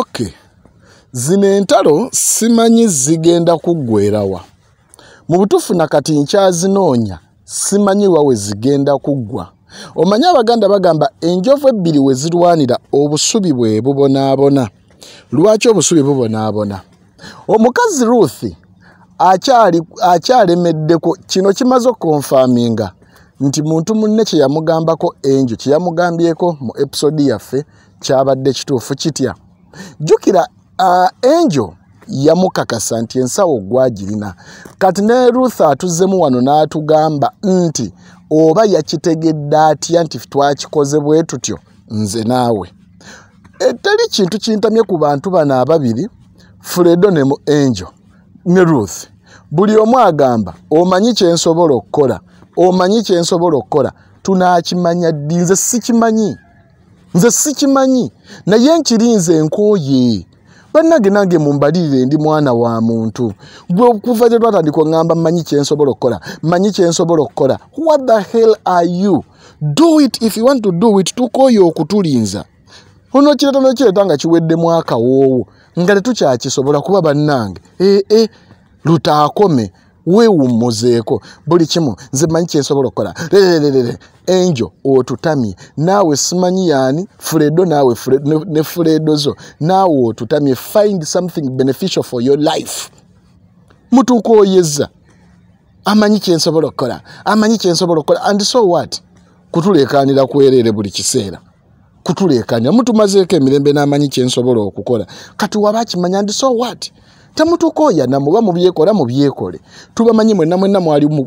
ok. Zino entalo simanyi zigenda kuggwerawa mu butuufu nakati nkyazinoonya simanyi wawe zigenda kuggwa omanyi abaganda bagamba enjovu ebbiri we zirwanira obusubi bwe bubonaabona. Lwaki obusubi bubonaabona? Omukazi ruth akyalemeddeko kino kimaze okonfaminga nti muntu munne kye yamugambako enjo kye yamugambyeko mu episodi yaffe kyabadde kituufu kitya jjukira uh, enjo yamukakasa nti ensawo gwagirina. Kati ne ruth atuzzemu wano n'atugamba nti oba yakitegedde atya nti twakikoze bwe tutyo? Nze naawe. Eteri kintu kintamye ku bantu bano ababiri fredo ne mu enjo ne ruth. Buli omu agamba omanyi kyensobola okukola omanyi kyensobola okukola tunakimanya ddi? Nze sikimanyi nze sikimanyi. Naye nkirinze enkooye bannange nange mumbalirire ndi mwana wa muntu. Gwe kuva gye twatandika oŋŋamba mmanyi kyensobola okukola. Mmanyi kyensobola okukola. What the hell are you? Do it. If you want to do it tukooye okutulinza. Onokireta nokireta nga kiweddemu akawoowo nga tetukyakisobola kuba bannange. Ee e, lutaakome. Weewummuzeeko. Buli kimu. Nze manyi kyensobola okukola. Lererere enjo otutamye naawe simanyi yaani? Fredo naawe ne fredo zo. Naawe otutamye find something beneficial for your life. Mutuuka oyeza amanyi kyensobola okukola. Amanyi kyensobola okukola. And so what? Kutuleekanira kwereere buli kiseera. Kutuleekanira mutumazeeko emirembe n'amanyi kyensobola okukola. Kati waba akimanya and so what? Temutukooyana muba mubyekola mubyekole. Tubamanyi mwenna mwenna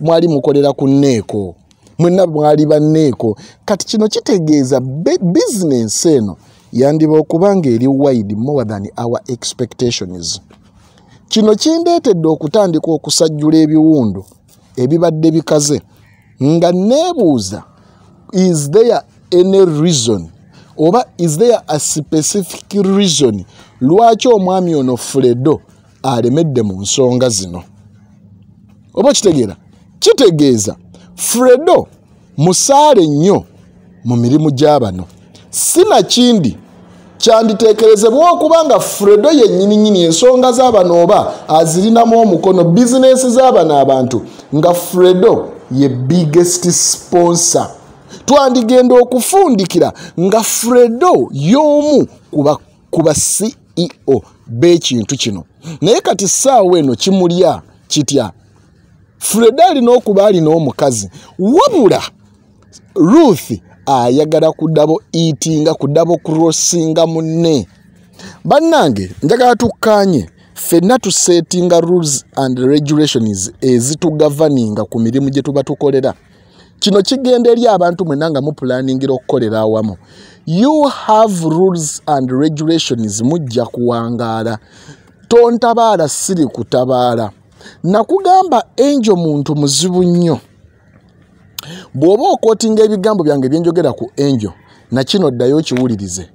mwali mukolera ku nneeko mwenna mwali banneeko. Kati kino kitegeeza bizinensi eno yandiba okuba nga eri wide more than our expectations. Kino kindeetedde okutandika okusajjula ebiwundu ebibadde bikaze nga neebuuza is there any reason oba is there a specific reason lwaki omwami ono fredo alemedde mu nsonga zino? Oba kitegeera kitegeeza fredo musaale nnyo mu mirimu gy'abano sinakindi kyanditeekerezebwa okuba nga fredo yennyininyini ensonga z'abano oba azirinamu omukono bizinensi z'abano abantu nga fredo ye biggest sponsor. Twandigenda okufundikira nga fredo y'omu ku ba ceo b'ekintu kino. Naye kati ssaawa eno kimulya kitya fredo alina okuba alina omukazi wabula ruth ayagala kudabo itinga kudabo kurosinga munne. Bannange njagala tukkanye. Ffenna tusetinga rules and regulations ezitugavaninga ku mirimu gye tuba tukolera. Kino kigenda eri abantu mwenna nga mupulaningira okukolera awamu. You have rules and regulations mujja kuwangaala. Tontabaala siri kutabaala nakugamba enjo muntu muzibu nnyo. Bw'oba okootinga ebigambo byange byenjogera ku enjo nakino ddayo kiwulirize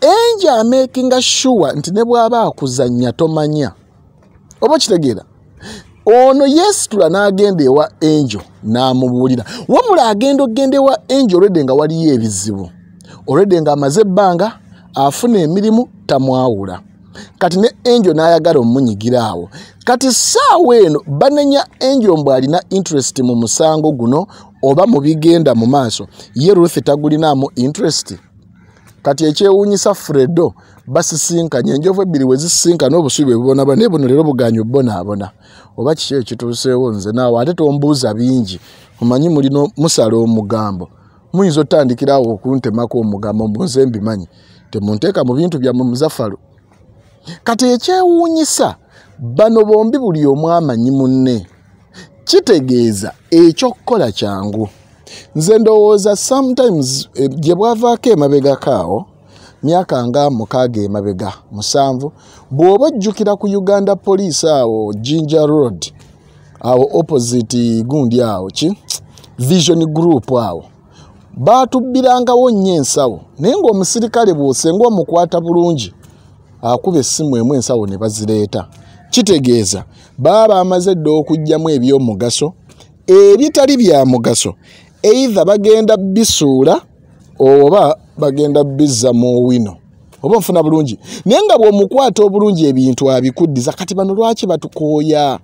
enjo amakinga sure nti ne bw'aba akuzannya tomanya. Oba kitegeera ono yeesitula n'agenda ewa enjo n'amubuulira. Wabula agenda okgenda ewa enjo olwedde nga waliyo ebizibu. Olwedde nga amaze ebbanga afuna emirimu tamwawula kati ne enjo n'ayagala omunyigira awo. Kati ssaawa eno banenya enjo mbw alina interest mu musango guno oba mu bigenda mu maaso. Ye ruth tagulinaamu interest? Kati ekyewuunyisa fredo basisinkanye enjovu ebbiri we zisisinkana obusubi bwe bubonabona naye buno leero buganye obubonaabona. Oba kiki ekituuseewo nze naawe ate tombuuza bingi. Omanyi mulina musala omugambo. Muyinza otandikirawo okuntemako omugambo mbunze mbimanyi. Temunteeka mu bintu byammwe muzaffalo kati ekyewuunyisa bano bombi buli omu amanyi munne. Kitegeeza ekyokukola kyangu. Nze ndowooza sometimes eh, gye bwavaako emabegakaawo myaka nga mukaaga emabega musanvu bw'oba ojjukira ku uganda police awo ginger road awo opposite gundi awo ki? Vision group awo baatubbirangawo nnyo ensawo. Naye ng'omusirikale bw'osenga omukwata bulungi akuba essimu emu ensawo ne bazireeta. Kitegeeza baba bamaze dda okuggyamu ebyomugaso ebitali bya mugaso eitha bagenda bisuula oba bagenda bizza mu wino. Oba nfuna bulungi? Naye nga bw'omukwata obulungi ebintu abikuddiza kati bano lwaki batukooya?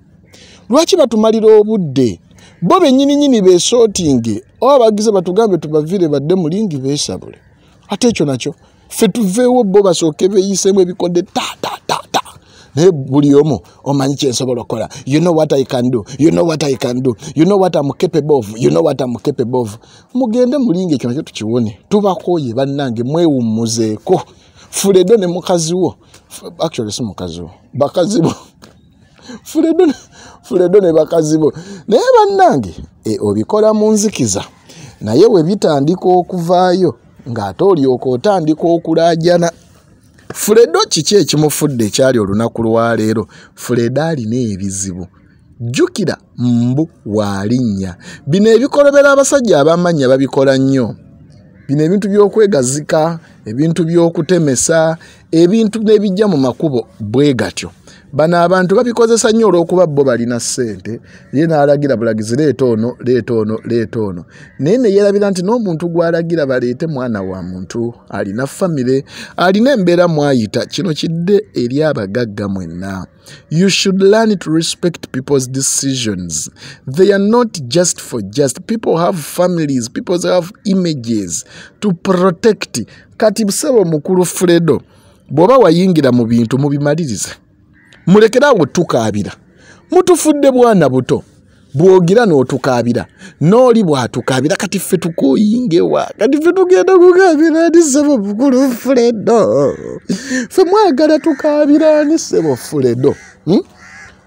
Lwaki batumalira obudde? Bo bennyininyini besootinge oba bagize batugambe tubavire badde mulingi beesabule. Ate ekyo nakyo ffe tuveewo bo basooke beeyiseemu ebikodde tatatata naye buli omu omanyi kyensobola okukola you know what i can do you know what i can do you know what am capable of you know what am capable of. Mugende mulingi ekyo nakyo tukiwone. Tubakooye bannange mwewummuzeeko fuledo ne mukazi wo. Actually si mukazi wo. Bakazi bo. Fuledo fuledo ne bakazi bo. Naye bannange e, obikola mu nzikiza. Naye we bitandika okuvaayo ng'ate olyoka otandika okulaajana. Fuledo kiki ekimufudde ekyali olunaku lwaleero fuledo alina ebizibu. Jjukira mbu waalinnya bino ebikolobera abasajja abamanya babikola nnyo. Bino ebintu by'okwegazika ebintu by'okutemesa ebintu n'ebijja mu makubo bwe gatyo bano abantu babikozesa nnyo olw'okuba bo balina ssente. Ye n'alagira bulagizi leeta ono leeta ono leeta ono. Naye ne yeerabira nti n'omuntu gw'alagira baleete mwana wa muntu alina famire alina embeera mwayita. Kino kidde eri abagagga mwenna. You should learn to respect people's decisions. They are not just for just. People have families people have images to protect. Kati busaba omukulu fredo bw'oba wayingira mu bintu mubimalirize mulekerawo tukaabira. Mutufudde bwana buto. Bwogira n'otukaabira. N'oli bwatukaabira kati ffe tukuyingewa kati ffe tugenda kukaabira ani ssebo bukulu fuledo. Ffe mwagala tukaabira ani ssebo fuledo. Hmm?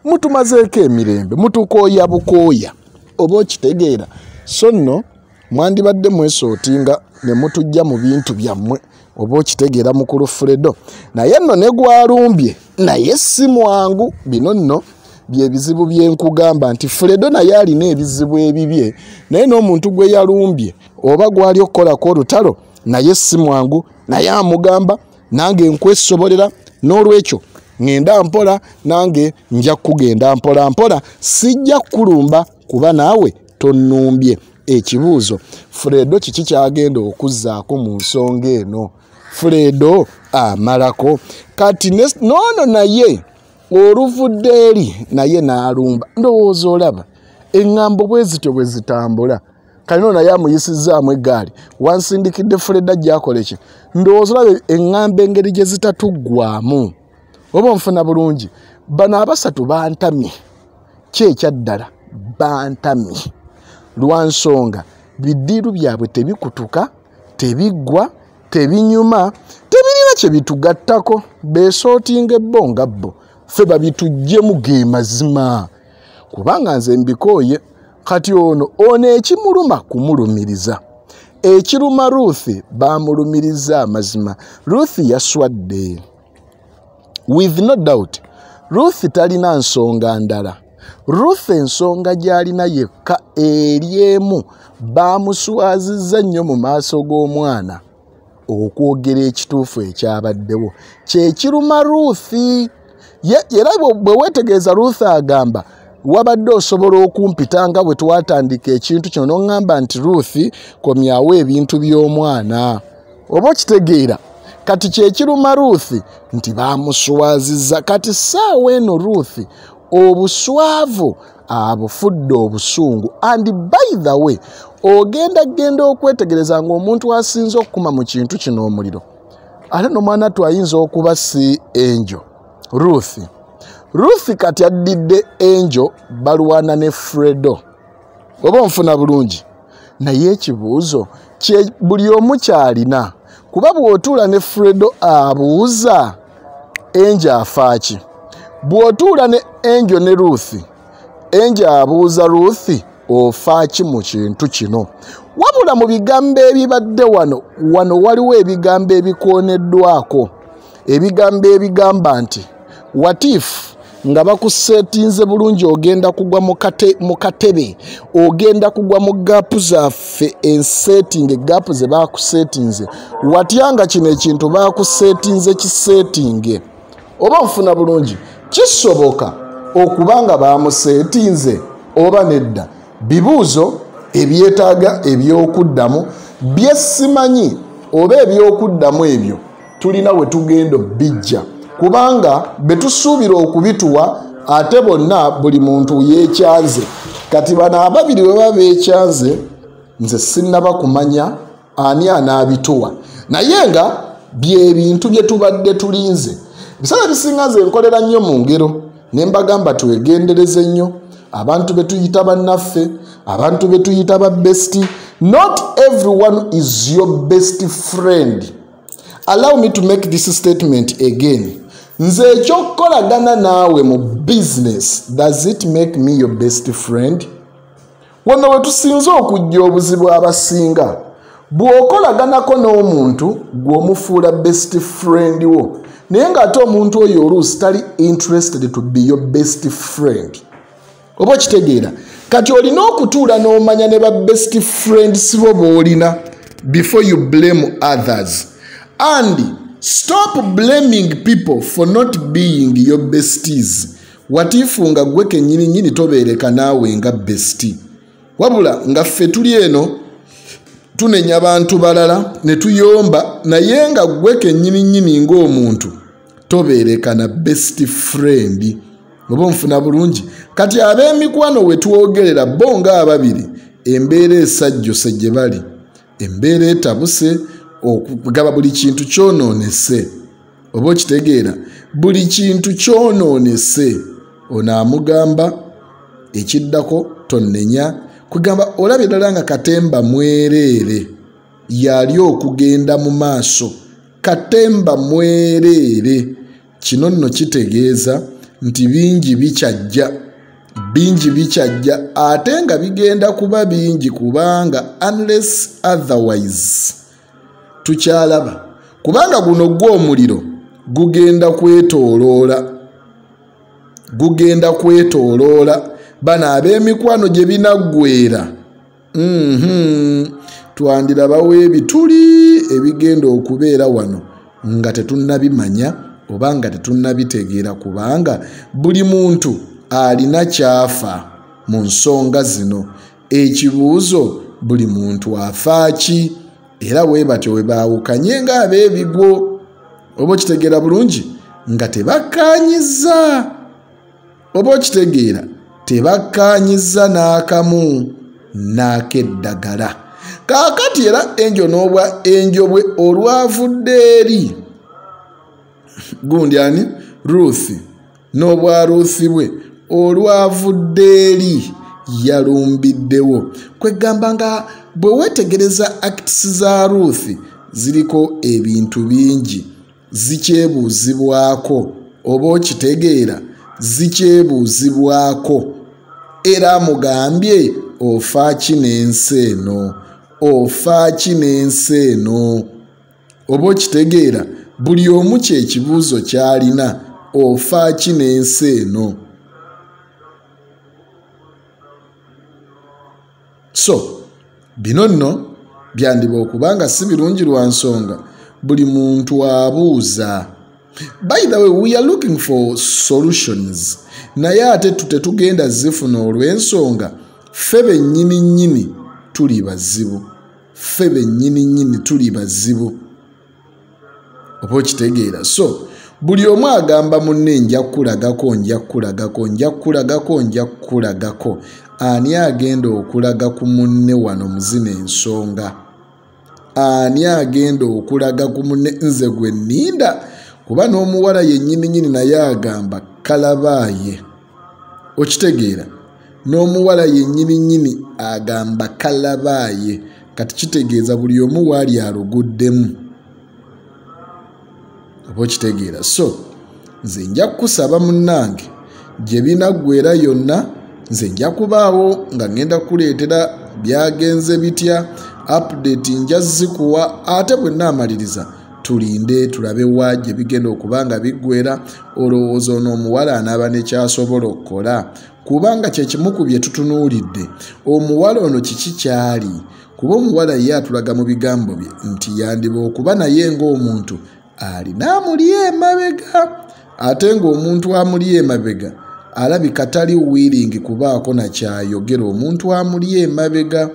mutumazeeko emirembe mutukooya bukooya. Oba okitegeera? So nno mwandibadde mwesootinga ne mutujja mu bintu byammwe oba okitegeera mukulu fredo naye nno ne gwalumbye naye si mwangu bino nno byebizibu byenkugamba nti fredo naye alina ebizibu ebibye naye n'omuntu gwe yalumbye oba gwali okukolako olutalo naye si mwangu naye amugamba nange nkwesobolera n'olwekyo ŋŋenda mpola nange nja kugenda mpola mpola sijja kukulumba kuba naawe tonnumbye ekibuuzo. Fredo kiki kyagenda okuzzaako mu nsonga eno? Fredo amalako. Kati noono naye oluvudde eri naye n'alumba. Ndowooza olaba eŋŋambo bwe zityo bwe zitambula. Kalino naye amuyisizaamu eggaali. Wansindikidde freda gyakoleki ndowooza olaba eŋŋambo engeri gye zitatuggwamu oba onfuna bulungi? Bano abasatu bantamye. Kyekyaddala bantamye lwansonga biddiiru byabwe tebikutuka tebiggwa tebinyuma tebirina kyebitugattako besootinga ebbo nga bbo ffe babituggyemu ge mazima. Kubanga nze mbikooye kati ono ono ekimuluma kumulumiriza. Ekiruma ruthi bamulumiriza amazima. Ruthi yaswadde. With no doubt ruthi talina nsonga ndala ruth ensonga gy'alina yekka eri emu bamuswazizza nnyo mu maaso g'omwana okwogera ekituufu ekyabaddewo. Kyekiruma ruthi era bwe weetegeeza ruth agamba wabadde osobola okumpita nga bwe twatandika ekintu kino noŋŋamba nti ruth komyawo ebintu by'omwana. Oba okitegeera? Kati kyekiruma ruth nti bamuswazizza kati saawa eno ruth obuswavu abufudde obusungu. And by the way ogenda genda okwetegereza ngaomuntu asinze okukuma mu kintu kino omuliro. Ate nomwana twayinza okuba si enjo. Ruth. Ruth kati addidde enjo balwana ne fredo. Oba onfuna bulungi naye ekibuuzo buli omu kyalina kuba bw'otuula ne fredo abuuza enjo afaaki bw'otuula ne enjo ne ruthi enjo abuuza ruthi ofaaki mu kintu kino. Wabula mu bigambo ebibadde wano wano waliwo ebigambo ebikwoneddwako. Ebigambo ebigamba nti watifu nga bakuseetinze bulungi ogenda kugwa mu katebe ogenda kugwa mu gaapu zaffe enseetinga egaapu ze bakuseetinze watyanga kino ekintu bakuseetinze kiseetinge oba nfuna bulungi kisoboka okuba nga bamuseetinze oba nedda. Bibuuzo ebyetaaga ebyokuddamu byesimanyi oba ebyokuddamu ebyo tulina we tugenda bijja kubanga betusuubira okubituwa ate bonna buli muntu yeekyaze kati bano ababiri we baba beekyaze nze sinnaba kumanya ani anaabituwa. Naye nga byebintu bye tubadde tulinze. Ebiseera bisinga nze nkolera nnyo mu ngero ne mbagamba twegendereze nnyo abantu be tuyita bannaffe abantu be tuyita babesti not everyone is your best friend. Allow me to make this statement again. Nze ekyokukolagana naawe mu business does it make me your best friend? Wano we tusinze okujja obuzibu abasinga. Bw'okolaganako n'omuntu gw'omufuula best friend wo naye ng'ate omuntu oyo oluusi tali interested to be your best friend. Oba okitegeera? Kati olina okutuula n'omanya ne ba best friends bo b'olina before you blame others. And stop blaming people for not being your besties. Watiifu nga gwe kennyininyini tobeereka naawe nga besti wabula nga ffe tuli eno tunenya bantu balala ne tuyomba naye nga gwe kennyininyini ng'omuntu tobeereka na best friend. Oba onfuna bulungi? Kati ab'emikwano we twogerera bo nga ababiri embeera esajjuse gye bali. Embeera etabuse okugaba buli kintu kyonoonese. Oba okitegeera buli kintu kyonoonese. Ono amugamba ekiddako tonnenya. Kugamba olabye ddala nga katemba mwereere yali okugenda mu maaso. Katemba mwereere kino nno kitegeeza nti bingi bikyajja bingi bikyajja ate nga bigenda kuba bingi kubanga unless otherwise tukyalaba kubanga guno gw'omuliro gugenda kwetooloola gugenda kwetooloola bano ab'emikwano gye binaggweera mm-hmm. twandirabawo ebituli ebigenda okubeera wano nga tetunnabimanya oba nga tetunnabitegeera kubanga buli muntu alina kyafa mu nsonga zino. Ekibuuzo buli muntu afaaki era bwe batyo we baawukanye nga ab'ebigwo oba okitegeera bulungi? Nga tebakkaanyiza oba okitegeera? Tebakkaanyiza n'akamu n'akeddagala. Kaakati era enjo n'obwa enjobwe olwavudde eri gundi ani? Ruthi n'obwa ruthi bwe olwavudde eri yalumbiddewo kwegamba nga bwe weetegereza acts za ruthi ziriko ebintu bingi. Zikyebuuzibwako. Oba okitegeera zikyebuuzibwako. Era amugambye ofaaki n'ensi eno? Ofaaki n'ensi eno? Oba okitegeera buli omu kyekibuuzo ky'alina ofaaki n'ensi eno. So bino nno byandiba okubanga si birungi lwa nsonga buli muntu abuuza. By the way we are looking for solutions. Naye ate tetugenda zifuna olw'ensonga ffe bennyini nnyini tuli bazibu. Ffe bennyini nnyini tuli bazibu oba okitegeera. So buli omu agamba munne nja kukulagako nja kukulagako nja kukulagako nja kukulagako ani agenda okulaga ku munne wano muzina ensonga? Ani agenda okulaga ku munne? Nze gwe nninda kuba n'omuwala yennyininyini naye agamba kalabaaye. Okitegeera n'omuwala yennyininyini agamba kalabaaye. Kati kitegeeza buli omu waali aluguddemu oba okitegeera so nze nja kukusaba munnange gye binaggwera yonna nze nja kubaawo nga ngenda kuleetera byagenze bitya update nja zikuwa ate bwe naamaliriza tulinde tulabe wa gye bigenda okuba nga biggwera olowooza ono omuwala anaaba nekyasobola okukola. Kubanga kyekimu ku bye tutunuulidde omuwala ono kiki kyali? Kuba omuwala ye atulaga mu bigambo bye nti yandiba okuba naye ng'omuntu alina amuli emabega ate ng'omuntu amuli emabega alabika tali wiiringi kubaako nakyayogera omuntu amuli emabega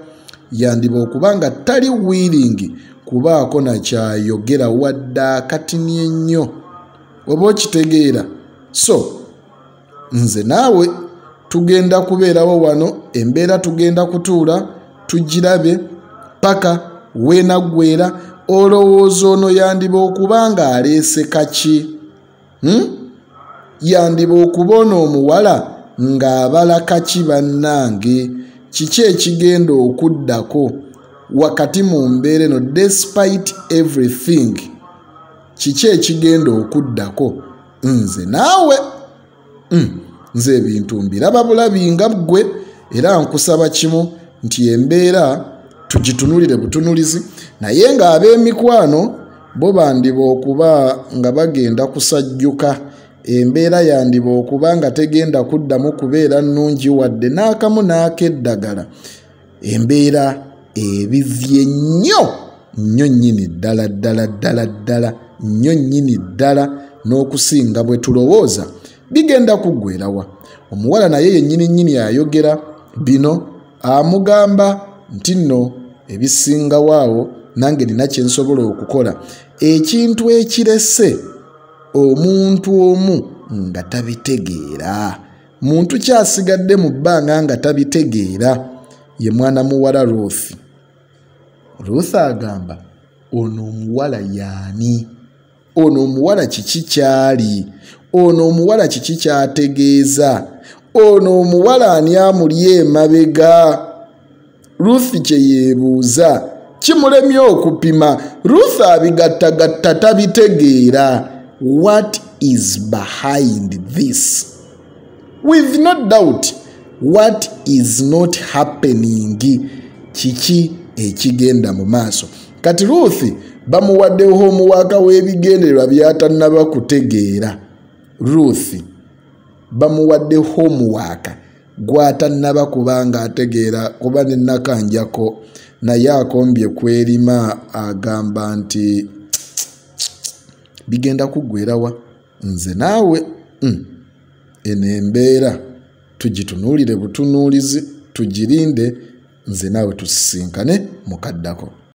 yandiba okuba nga tali wiiringi kubaako nakyayogera wadde akatini ennyo oba okitegeera. So nze naawe tugenda kubeerawo wano embeera tugenda kutuula tugirabe paka weenaggwera olowooza ono yandiba okuba nga aleese kaki hmm? yandiba okuba ono omuwala ng'abala kaki bannange kiki ekigenda okuddako wakati mu mbeera eno despite everything kiki ekigenda okuddako nze naawe mm. nze ebintu mbiraba bulabi nga ggwe era nkusaba kimu nti embeera tugitunulire butunulizi. Naye ng'ab'emikwano bo bandiba okuba nga bagenda kusajjuka. Embeera yandiba okuba nga tegenda kuddamu kubeera nnungi wadde n'akamu n'akeddagala. Embeera ebivye nnyo nnyo nnyini ddala ddala ddala ddala nnyo nnyini ddala n'okusinga bwe tulowooza. Bigenda kuggwerawa omuwala naye yennyini nnyini ayogera bino amugamba nti nno ebisingawaawo nange nina kyensobola okukola. Ekintu ekirese omuntu omu nga tabitegeera. Muntu kyasigadde mu bbanga nga tabitegeera ye mwana muwala ruuthi ruuthi agamba ono omuwala yaani ono omuwala kiki kyali? Ono omuwala kiki kyategeeza? Ono omuwala ani amuli emabega ruuthi kye yeebuuza kimulemye okupima? Ruuthi abigattagatta tabitegeera. What is behind this? With no doubt what is not happening kiki ekigenda mu maaso? Kati ruuthi bamuwaddeho omuwaaka w'ebigendererwa byatannaba kutegeera. Ruuthi bamuwadde homuwaaka gwatannaba kubanga ategeera kuba nenakanjako naye akombye kwerima agamba nti bigenda kuggwerawa nze naawe mm. eno embeera tugitunuulire butunuulizi tugirinde nze naawe tusisinkane mukaddako